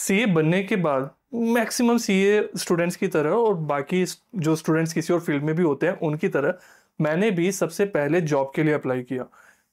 सी बनने के बाद मैक्सिमम सीए स्टूडेंट्स की तरह और बाकी जो स्टूडेंट्स किसी और फ़ील्ड में भी होते हैं, उनकी तरह मैंने भी सबसे पहले जॉब के लिए अप्लाई किया।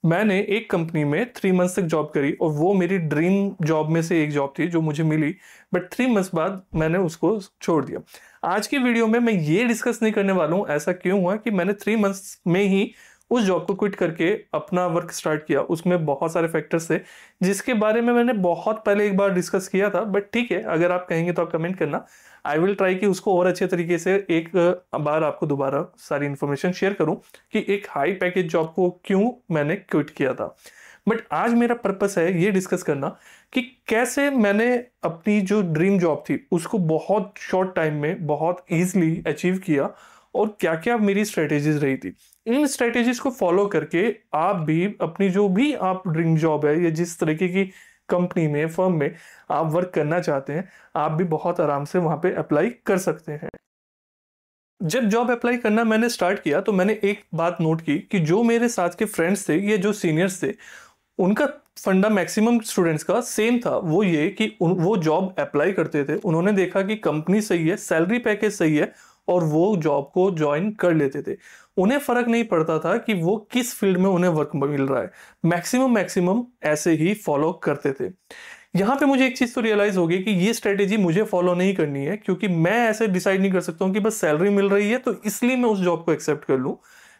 मैंने एक कंपनी में थ्री मंथ्स तक जॉब करी और वो मेरी ड्रीम जॉब में से एक जॉब थी जो मुझे मिली बट थ्री मंथ्स बाद मैंने उसको छोड़ दिया। आज की वीडियो में मैं ये डिस्कस नहीं करने वाला हूँ, ऐसा क्यों हुआ कि मैंने थ्री मंथ्स में ही उस जॉब को क्विट करके अपना वर्क स्टार्ट किया। उसमें बहुत सारे फैक्टर्स थे, जिसके बारे में मैंने बहुत पहले एक बार डिस्कस किया था बट ठीक है, अगर आप कहेंगे तो आप कमेंट करना। आई विल ट्राई कि उसको और अच्छे तरीके से एक बार आपको दोबारा सारी इन्फॉर्मेशन शेयर करूँ कि एक हाई पैकेज जॉब को क्यों मैंने क्विट किया था। बट आज मेरा पर्पस है ये डिस्कस करना कि कैसे मैंने अपनी जो ड्रीम जॉब थी, उसको बहुत शॉर्ट टाइम में बहुत ईजिली अचीव किया और क्या क्या मेरी स्ट्रेटेजीज रही थी। इन स्ट्रेटेजीज को फॉलो करके आप भी अपनी जो भी आप ड्रीम जॉब है, या जिस तरीके की कंपनी में फर्म में आप वर्क करना चाहते हैं, आप भी बहुत आराम से वहाँ पे अप्लाई कर सकते हैं। जब जॉब अप्लाई करना मैंने स्टार्ट किया तो मैंने एक बात नोट की कि जो मेरे साथ के फ्रेंड्स थे, या जो सीनियर्स थे, उनका फंडा मैक्सिमम स्टूडेंट्स का सेम था। वो ये कि वो जॉब अप्लाई करते थे। उन्होंने देखा कि कंपनी सही है सैलरी पैकेज सही है और वो जॉब को ज्वाइन कर लेते थे। उन्हें फ़र्क नहीं पड़ता था कि वो किस फ़ील्ड में उन्हें वर्क मिल रहा है। मैक्सिमम मैक्सिमम ऐसे ही फॉलो करते थे। यहाँ पे मुझे एक चीज़ तो रियलाइज़ होगी कि ये स्ट्रेटेजी मुझे फॉलो नहीं करनी है, क्योंकि मैं ऐसे डिसाइड नहीं कर सकता हूँ कि बस सैलरी मिल रही है तो इसलिए मैं उस जॉब को एक्सेप्ट कर लूँ।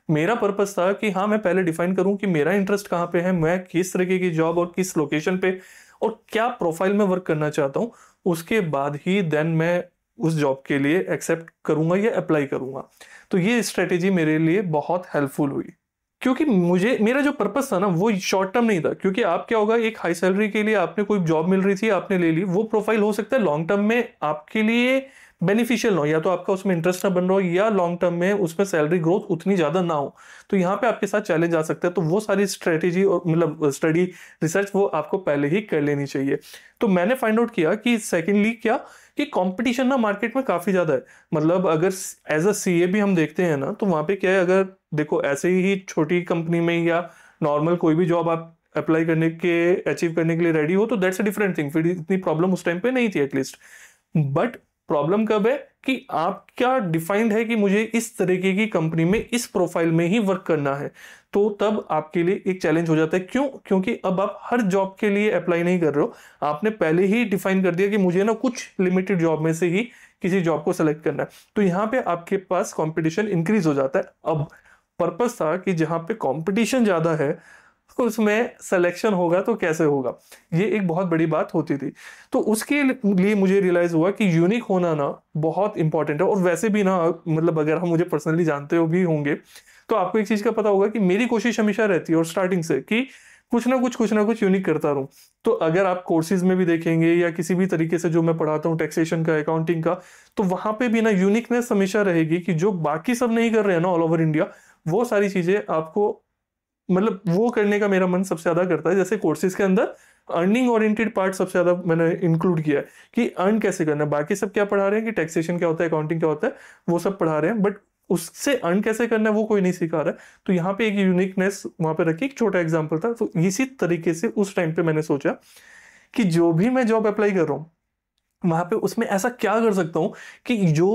मेरा पर्पज था कि हाँ मैं पहले डिफाइन करूँ कि मेरा इंटरेस्ट कहाँ पे है, मैं किस तरीके की जॉब और किस लोकेशन पे और क्या प्रोफ़ाइल में वर्क करना चाहता हूँ। उसके बाद ही देन मैं उस जॉब के लिए एक्सेप्ट करूँगा या अप्लाई करूँगा? तो ये स्ट्रेटेजी मेरे लिए बहुत हेल्पफुल हुई। क्योंकि मुझे, मेरा जो पर्पस था ना, वो शॉर्ट टर्म नहीं था। क्योंकि आप क्या होगा, एक हाई सैलरी के लिए आपने कोई जॉब मिल रही थी, आपने ले ली, वो प्रोफ़ाइल हो सकता है लॉन्ग टर्म में आपके लिए बेनिफिशियल ना हो। या तो आपका उसमें इंटरेस्ट ना बन रहा हो, या लॉन्ग टर्म में उसमें सैलरी ग्रोथ उतनी ज़्यादा ना हो। तो यहाँ पे आपके साथ चैलेंज आ सकता है। तो वो सारी स्ट्रेटेजी और मतलब स्टडी रिसर्च वो आपको पहले ही कर लेनी चाहिए। तो मैंने फाइंड आउट किया कि सेकेंडली क्या कि कंपटीशन ना मार्केट में काफ़ी ज़्यादा है। मतलब अगर एज अ सीए भी हम देखते हैं ना तो वहाँ पे क्या है, अगर देखो, ऐसे ही छोटी कंपनी में या नॉर्मल कोई भी जॉब आप अप्लाई करने के अचीव करने के लिए रेडी हो तो दैट्स अ डिफरेंट थिंग फिर इतनी प्रॉब्लम उस टाइम पे नहीं थी एटलीस्ट बट प्रॉब्लम कब है? कि आप क्या डिफाइंड है कि मुझे इस तरीके की कंपनी में, इस प्रोफ़ाइल में ही वर्क करना है? तो तब आपके लिए एक चैलेंज हो जाता है। क्यों? क्योंकि अब आप हर जॉब के लिए अप्लाई नहीं कर रहे हो। आपने पहले ही डिफाइन कर दिया कि मुझे ना कुछ लिमिटेड जॉब में से ही किसी जॉब को सेलेक्ट करना है। तो यहाँ पे आपके पास कॉम्पिटिशन इंक्रीज हो जाता है। अब पर्पज था कि जहाँ पे कॉम्पिटिशन ज़्यादा है उसमें सिलेक्शन होगा तो कैसे होगा? ये एक बहुत बड़ी बात होती थी। तो उसके लिए मुझे रियलाइज़ हुआ कि यूनिक होना ना बहुत इंपॉर्टेंट है। और वैसे भी ना मतलब अगर हम मुझे पर्सनली जानते हो भी होंगे तो आपको एक चीज़ का पता होगा कि मेरी कोशिश हमेशा रहती है और स्टार्टिंग से कि कुछ ना कुछ कुछ ना कुछ यूनिक करता रहूँ। तो अगर आप कोर्सेज में भी देखेंगे या किसी भी तरीके से जो मैं पढ़ाता हूँ टैक्सेशन का अकाउंटिंग का तो वहाँ पे भी ना यूनिकनेस हमेशा रहेगी कि जो बाकी सब नहीं कर रहे हैं ना ऑल ओवर इंडिया वो सारी चीज़ें आपको मतलब वो करने का मेरा मन सबसे ज़्यादा करता है, जैसे कोर्सेज के अंदर अर्निंग ओरिएंटेड पार्ट सबसे ज़्यादा मैंने इंक्लूड किया है कि अर्न कैसे करना है। बाकी सब क्या पढ़ा रहे हैं कि टैक्सेशन क्या होता है अकाउंटिंग क्या होता है, वो सब पढ़ा रहे हैं बट उससे अर्न कैसे करना है वो कोई नहीं सिखा रहा है। तो यहाँ पे एक यूनिकनेस वहाँ पे रखी, एक छोटा एग्ज़ाम्पल था। तो इसी तरीके से उस टाइम पे मैंने सोचा कि जो भी मैं जॉब अप्लाई कर रहा हूँ, वहाँ पे उसमें ऐसा क्या कर सकता हूँ कि जो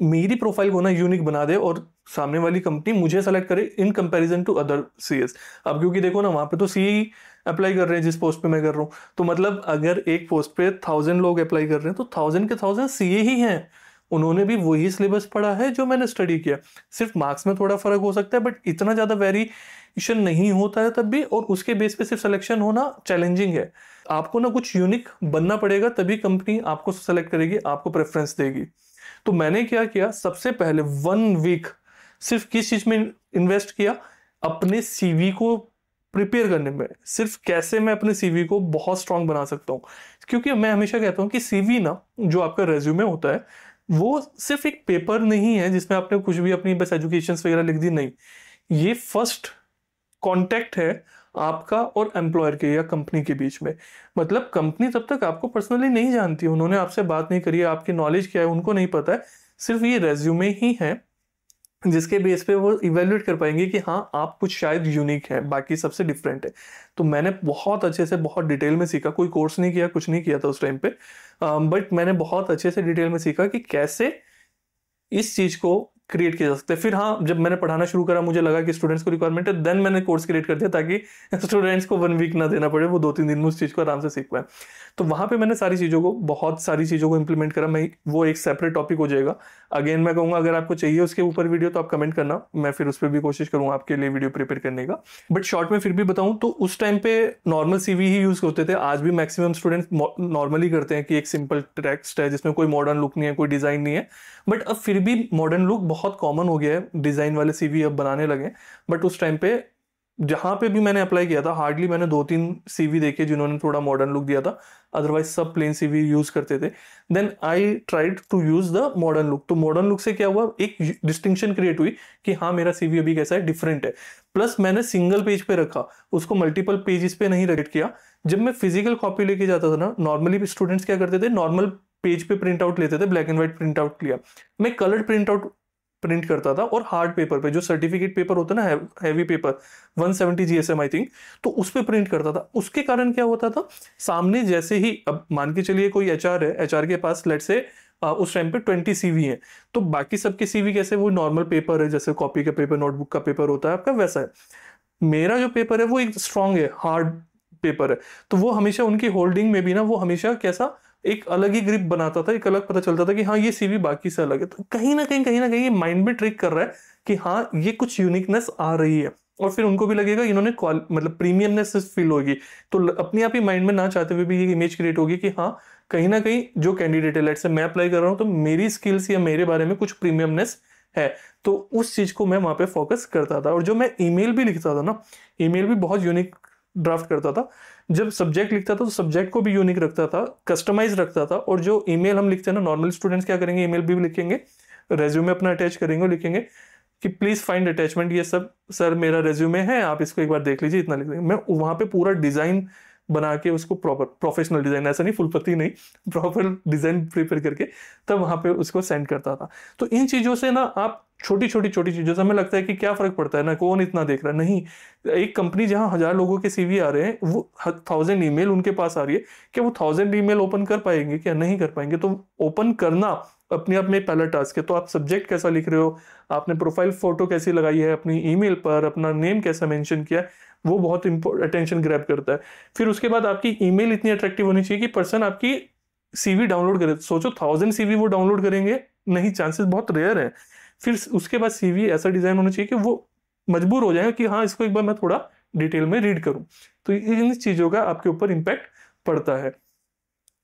मेरी प्रोफ़ाइल को ना यूनिक बना दे और सामने वाली कंपनी मुझे सेलेक्ट करे in comparison to other C S अब क्योंकि देखो ना, वहाँ पे तो सी अप्लाई कर रहे हैं, जिस पोस्ट पे मैं कर रहा हूँ। तो मतलब अगर एक पोस्ट पे थाउज़ेंड लोग अप्लाई कर रहे हैं तो थाउज़ेंड के थाउज़ेंड सीए ही हैं। उन्होंने भी वही सिलेबस पढ़ा है जो मैंने स्टडी किया। सिर्फ़ मार्क्स में थोड़ा फ़र्क हो सकता है बट इतना ज़्यादा वेरिएशन नहीं होता है तब भी और उसके बेस पे सिर्फ़ सिलेक्शन होना चैलेंजिंग है। आपको ना कुछ यूनिक बनना पड़ेगा, तभी कंपनी आपको सेलेक्ट करेगी, आपको प्रेफरेंस देगी। तो मैंने क्या किया, सबसे पहले वन वीक सिर्फ़ किस चीज़ में इन्वेस्ट किया? अपने सीवी को प्रिपेयर करने में। सिर्फ़ कैसे मैं अपने सीवी को बहुत स्ट्रांग बना सकता हूँ? क्योंकि मैं हमेशा कहता हूँ कि सीवी ना, जो आपका रेज्यूमे होता है, वो सिर्फ़ एक पेपर नहीं है, जिसमें आपने कुछ भी अपनी बस एजुकेशन वगैरह लिख दी, नहीं। ये फ़र्स्ट कॉन्टेक्ट है आपका और एम्प्लॉयर के या कंपनी के बीच में। मतलब कंपनी तब तक आपको पर्सनली नहीं जानती, उन्होंने आपसे बात नहीं करी है आपकी नॉलेज क्या है, उनको नहीं पता है। सिर्फ़ ये रेज्यूमे ही है, जिसके बेस पे वो इवेल्युएट कर पाएँगे कि हाँ आप कुछ शायद यूनिक है, बाकी सबसे डिफरेंट है। तो मैंने बहुत अच्छे से, बहुत डिटेल में सीखा, कोई कोर्स नहीं किया, कुछ नहीं किया था उस टाइम पे। बट मैंने बहुत अच्छे से डिटेल में सीखा कि कैसे इस चीज़ को क्रिएट किया जा सकता है। फिर हाँ जब मैंने पढ़ाना शुरू करा, मुझे लगा कि स्टूडेंट्स को रिक्वायरमेंट है देन मैंने कोर्स क्रिएट कर दिया ताकि स्टूडेंट्स को वन वीक ना देना पड़े, वो दो तीन दिन में उस चीज़ को आराम से सीख पाए। तो वहाँ पे मैंने सारी चीज़ों को, बहुत सारी चीज़ों को इंप्लीमेंट करा। मैं, वो एक सेपरेट टॉपिक हो जाएगा। अगेन मैं कहूँगा, अगर आपको चाहिए उसके ऊपर वीडियो तो आप कमेंट करना। मैं फिर उस पर भी कोशिश करूँगा आपके लिए वीडियो प्रिपेयर करने का। बट शॉर्ट में फिर भी बताऊँ तो उस टाइम पे नॉर्मल सीवी ही यूज़ होते थे। आज भी मैक्सिमम स्टूडेंट्स नॉर्मली करते हैं कि एक सिंपल टेक्स्ट है, जिसमें कोई मॉडर्न लुक नहीं है, कोई डिज़ाइन नहीं है। बट अब फिर भी मॉडर्न लुक बहुत कॉमन हो गया है। डिज़ाइन वाले सीवी अब बनाने लगे बट उस टाइम पे जहाँ पे भी मैंने अप्लाई किया था हार्डली मैंने दो तीन सीवी देखे जिन्होंने थोड़ा मॉडर्न लुक दिया था। अदरवाइज़ सब प्लेन सीवी यूज़ करते थे। Then I tried to use the modern look तो मॉडर्न लुक से क्या हुआ? एक डिस्टिंक्शन क्रिएट हुई कि हाँ मेरा सीवी अभी कैसा है? डिफरेंट है। प्लस मैंने सिंगल पेज पे रखा। उसको मल्टीपल पेजेस पे नहीं रेट किया। जब मैं फ़िज़िकल कॉपी लेके जाता था ना नॉर्मली स्टूडेंट्स क्या करते थे? नॉर्मल पेज पे प्रिंट आउट लेते थे black and white print out लिया। मैं कलर्ड प्रिंट आउट प्रिंट करता था और हार्ड पेपर पे, जो सर्टिफिकेट पेपर होता है ना heavy paper 170 seventy GSM I think तो उस पर प्रिंट करता था। उसके कारण क्या होता था? सामने जैसे ही, अब मान के चलिए कोई एचआर है एचआर के पास लेट से उस टाइम पे ट्वेंटी सीवी है तो बाकी सबके सीवी कैसे? वो नॉर्मल पेपर है, जैसे कॉपी का पेपर नोटबुक का पेपर होता है, आपका वैसा है। मेरा जो पेपर है, वो एक स्ट्रांग है हार्ड पेपर है। तो वो हमेशा उनकी होल्डिंग में भी ना, वो हमेशा कैसा? एक अलग ही ग्रिप बनाता था, एक अलग पता चलता था कि हाँ ये सीवी बाकी से अलग है। तो कहीं ना कहीं कहीं ना कहीं ये माइंड में ट्रिक कर रहा है कि हाँ ये कुछ यूनिकनेस आ रही है। और फिर उनको भी लगेगा इन्होंने मतलब प्रीमियमनेस फील होगी। तो अपने आप ही माइंड में ना चाहते हुए भी ये इमेज क्रिएट होगी कि हाँ कहीं ना कहीं जो कैंडिडेट है लेट से मैं अप्लाई कर रहा हूँ तो मेरी स्किल्स या मेरे बारे में कुछ प्रीमियमनेस है। तो उस चीज़ को मैं वहाँ पे फोकस करता था। और जो मैं ईमेल भी लिखता था ना ईमेल भी बहुत यूनिक ड्राफ्ट करता था। जब सब्जेक्ट लिखता था तो सब्जेक्ट को भी यूनिक रखता था कस्टमाइज रखता था और जो ईमेल हम लिखते हैं ना नॉर्मल स्टूडेंट्स क्या करेंगे? ईमेल भी लिखेंगे रेज्यूमे अपना अटैच करेंगे और लिखेंगे कि प्लीज़ फाइंड अटैचमेंट ये सब सर मेरा रेज्यूमे है, आप इसको एक बार देख लीजिए, इतना लिख देंगे। मैं वहाँ पे पूरा डिज़ाइन बना के उसको प्रॉपर प्रोफेशनल डिज़ाइन ऐसा नहीं फुल पत्ती नहीं प्रॉपर डिज़ाइन प्रिपेयर करके तब वहाँ पे उसको सेंड करता था। तो इन चीज़ों से ना आप छोटी छोटी छोटी चीज़ों से हमें लगता है कि क्या फ़र्क पड़ता है ना? कौन इतना देख रहा है? नहीं, एक कंपनी जहाँ हज़ार लोगों के सीवी आ रहे हैं, वो थाउज़ेंड ईमेल उनके पास आ रही है, क्या वो थाउज़ेंड ईमेल ओपन कर पाएँगे क्या? नहीं कर पाएँगे। तो ओपन करना अपने आप में पहला टास्क है। तो आप सब्जेक्ट कैसा लिख रहे हो? आपने प्रोफ़ाइल फ़ोटो कैसी लगाई है? अपनी ईमेल पर अपना नेम कैसा मेंशन किया वो बहुत अटेंशन ग्रैप करता है। फिर उसके बाद आपकी ईमेल इतनी अट्रैक्टिव होनी चाहिए कि पर्सन आपकी सीवी डाउनलोड करे। सोचो थाउज़ेंड सीवी वो डाउनलोड करेंगे? नहीं चांसेस बहुत रेयर है। फिर उसके बाद सीवी ऐसा डिज़ाइन होना चाहिए कि वो मजबूर हो जाए कि हाँ इसको एक बार मैं थोड़ा डिटेल में रीड करूँ। तो इन चीज़ों का आपके ऊपर इम्पैक्ट पड़ता है।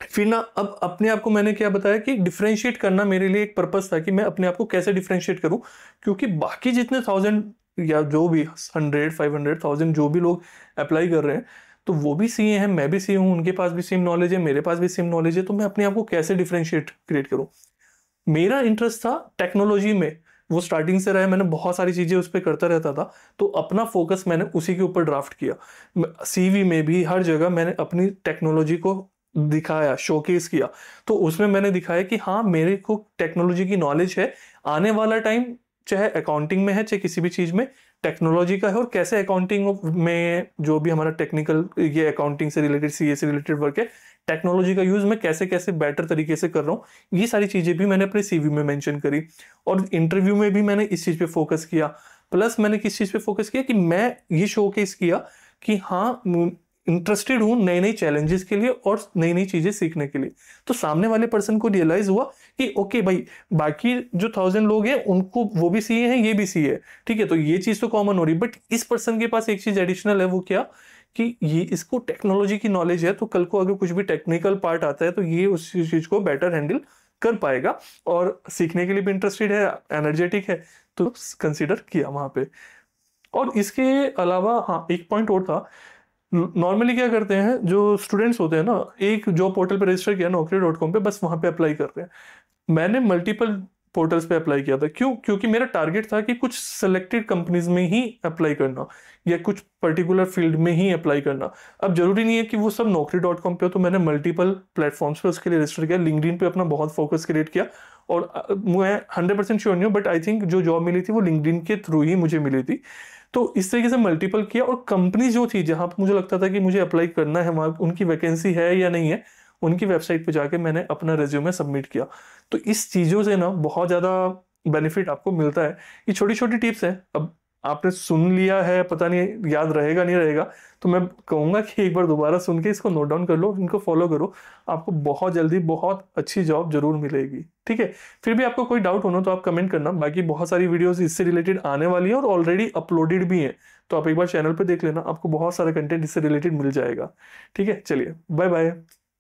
फिर ना, अब अपने आप को मैंने क्या बताया कि डिफ्रेंशिएट करना मेरे लिए एक पर्पज था कि मैं अपने आप को कैसे डिफ्रेंशिएट करूँ, क्योंकि बाकी जितने थाउज़ेंड या जो भी हंड्रेड फाइव हंड्रेड थाउज़ेंड जो भी लोग अप्लाई कर रहे हैं तो वो भी सी हैं, मैं भी सी हूँ, उनके पास भी सेम नॉलेज है, मेरे पास भी सेम नॉलेज है तो मैं अपने आप को कैसे डिफ्रेंशिएट क्रिएट करूँ? मेरा इंटरेस्ट था टेक्नोलॉजी में वो स्टार्टिंग से रहे, मैंने बहुत सारी चीज़ें उस पर करता रहता था तो अपना फोकस मैंने उसी के ऊपर ड्राफ्ट किया। सीवी में भी हर जगह मैंने अपनी टेक्नोलॉजी को दिखाया शोकेस किया। तो उसमें मैंने दिखाया कि हाँ मेरे को टेक्नोलॉजी की नॉलेज है, आने वाला टाइम चाहे अकाउंटिंग में है, चाहे किसी भी चीज़ में टेक्नोलॉजी का है और कैसे अकाउंटिंग में जो भी हमारा टेक्निकल ये अकाउंटिंग से रिलेटेड सीए से रिलेटेड वर्क है टेक्नोलॉजी का यूज़ मैं कैसे कैसे बेटर तरीके से कर रहा हूँ, ये सारी चीज़ें भी मैंने अपने सीवी में मेंशन करी और इंटरव्यू में भी मैंने इस चीज़ पे फोकस किया। प्लस मैंने किस चीज़ पे फोकस किया कि मैं ये शो केस किया कि हाँ इंटरेस्टेड हूँ नए नए चैलेंजेस के लिए और नई नई चीज़ें सीखने के लिए। तो सामने वाले पर्सन को रियलाइज़ हुआ कि ओके भाई, बाकी जो थाउज़ेंड लोग हैं, उनको वो भी सीए हैं, ये भी सी है। ठीक है तो ये चीज़ तो कॉमन हो रही बट इस पर्सन के पास एक चीज़ एडिशनल है, वो क्या? कि ये इसको टेक्नोलॉजी की नॉलेज है तो कल को अगर कुछ भी टेक्निकल पार्ट आता है तो ये उस चीज़ को बेटर हैंडल कर पाएगा और सीखने के लिए भी इंटरेस्टेड है एनर्जेटिक है तो कंसिडर किया वहाँ पे। और इसके अलावा हाँ एक पॉइंट और था नॉर्मली क्या करते हैं, जो स्टूडेंट्स होते हैं ना, एक जॉब पोर्टल पर रजिस्टर किया नौकरी डॉट कॉम पर बस वहाँ पर अप्लाई कर रहे हैं। मैंने मल्टीपल पोर्टल्स पे अप्लाई किया था। क्यों? क्योंकि मेरा टारगेट था कि कुछ सिलेक्टेड कंपनीज़ में ही अप्लाई करना या कुछ पर्टिकुलर फ़ील्ड में ही अप्लाई करना। अब ज़रूरी नहीं है कि वो सब नौकरी डॉट कॉम पे हो तो मैंने मल्टीपल प्लेटफॉर्म्स पे उसके लिए रजिस्टर किया। लिंकडिन पे अपना बहुत फोकस क्रिएट किया और मैं हंड्रेड परसेंट श्योर नहीं हूँ बट आई थिंक जो जॉब मिली थी वो लिंकडिन के थ्रू ही मुझे मिली थी। तो इस तरीके से मल्टीपल किया और कंपनी जो थी, जहाँ पर मुझे लगता था कि मुझे अप्लाई करना है, वहाँ उनकी वैकेंसी है या नहीं है उनकी वेबसाइट पर जाके मैंने अपना रेज्यूमे सबमिट किया। तो इस चीज़ों से ना बहुत ज़्यादा बेनिफिट आपको मिलता है। ये छोटी छोटी टिप्स हैं। अब आपने सुन लिया है, पता नहीं, याद रहेगा, नहीं रहेगा तो मैं कहूँगा कि एक बार दोबारा सुन के इसको नोट डाउन कर लो, इनको फॉलो करो। आपको बहुत जल्दी बहुत अच्छी जॉब ज़रूर मिलेगी। ठीक है? फिर भी आपको कोई डाउट होना तो आप कमेंट करना। बाकी बहुत सारी वीडियोस इससे रिलेटेड आने वाली है और ऑलरेडी अपलोडेड भी हैं। तो आप एक बार चैनल पर देख लेना, आपको बहुत सारा कंटेंट इससे रिलेटेड मिल जाएगा। ठीक है? चलिए बाय बाय